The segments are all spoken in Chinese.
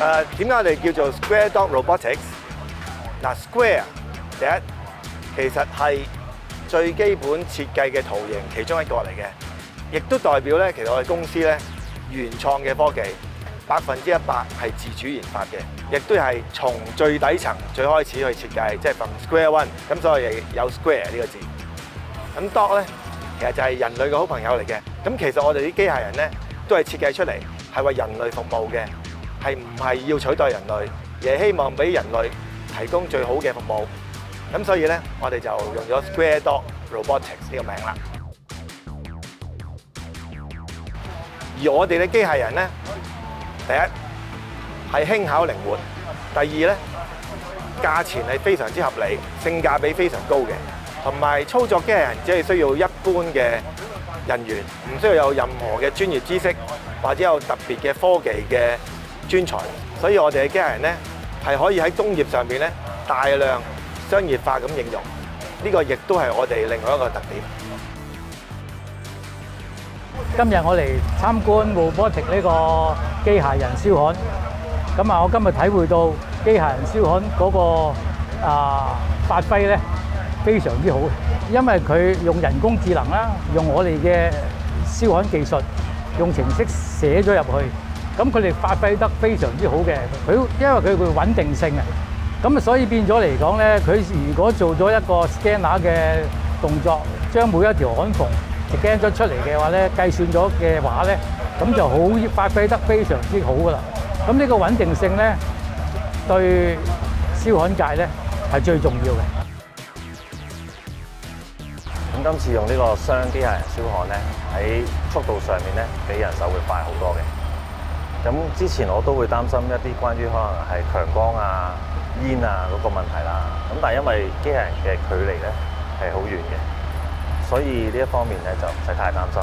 誒點解我哋叫做 Square Dog Robotics？嗱，Square 第一其實係最基本設計嘅圖形其中一個嚟嘅，亦都代表咧其實我哋公司咧原創嘅科技百分之一百係自主研發嘅，亦都係從最底層最開始去設計，即係從 Square One，咁所以有 Square 呢個字。咁 Dog 咧其實就係人類嘅好朋友嚟嘅，咁其實我哋啲機械人咧都係設計出嚟係為人類服務嘅。係唔係要取代人類，而係希望俾人類提供最好嘅服務。咁所以咧，我哋就用咗 Square Dog Robotics 呢個名啦。而我哋嘅機械人咧，第一係輕巧靈活，第二咧價錢係非常之合理，性價比非常高嘅，同埋操作機械人只係需要一般嘅人員，唔需要有任何嘅專業知識或者有特別嘅科技嘅專才，所以我哋嘅機械人咧係可以喺工業上邊咧大量商業化咁應用，呢個亦都係我哋另外一個特點。今日我嚟參觀 robotic 呢個機械人燒焊，咁啊，我今日體會到機械人燒焊嗰個啊發揮咧非常之好，因為佢用人工智能啦，用我哋嘅燒焊技術，用程式寫咗入去。咁佢哋發揮得非常之好嘅，佢因為佢佢穩定性啊，咁所以變咗嚟講咧，佢如果做咗一個 scanner 嘅動作，將每一條焊縫 scan 咗出嚟嘅話咧，計算咗嘅話咧，咁就好發揮得非常之好噶啦。咁呢個穩定性咧，對燒焊界咧係最重要嘅。咁今次用呢個雙機械人燒焊咧，喺速度上面咧，比人手會快好多嘅。咁之前我都會擔心一啲關於可能係強光啊、煙啊嗰個問題啦。咁但係因為機械人嘅距離咧係好遠嘅，所以呢一方面咧就唔使太擔心。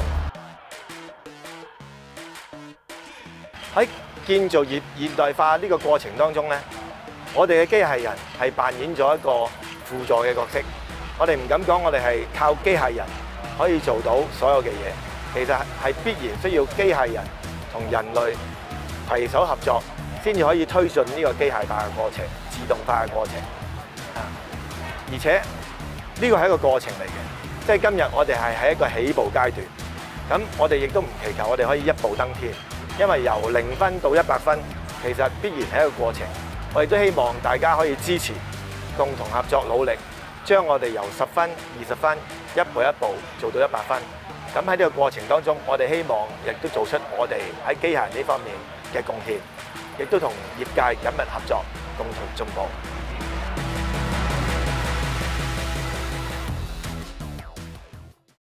喺建造業現代化呢個過程當中咧，我哋嘅機械人係扮演咗一個輔助嘅角色。我哋唔敢講，我哋係靠機械人可以做到所有嘅嘢。其實係必然需要機械人同人類攜手合作，先至可以推進呢個機械化嘅過程、自動化嘅過程。而且呢個係一個過程嚟嘅，即係今日我哋係喺一個起步階段。咁我哋亦都唔祈求我哋可以一步登天，因為由零分到一百分，其實必然係一個過程。我亦都希望大家可以支持，共同合作努力，將我哋由十分、二十分一步一步做到一百分。咁喺呢個過程當中，我哋希望亦都做出我哋喺機械人呢方面嘅貢獻，亦都同業界緊密合作，共同進步。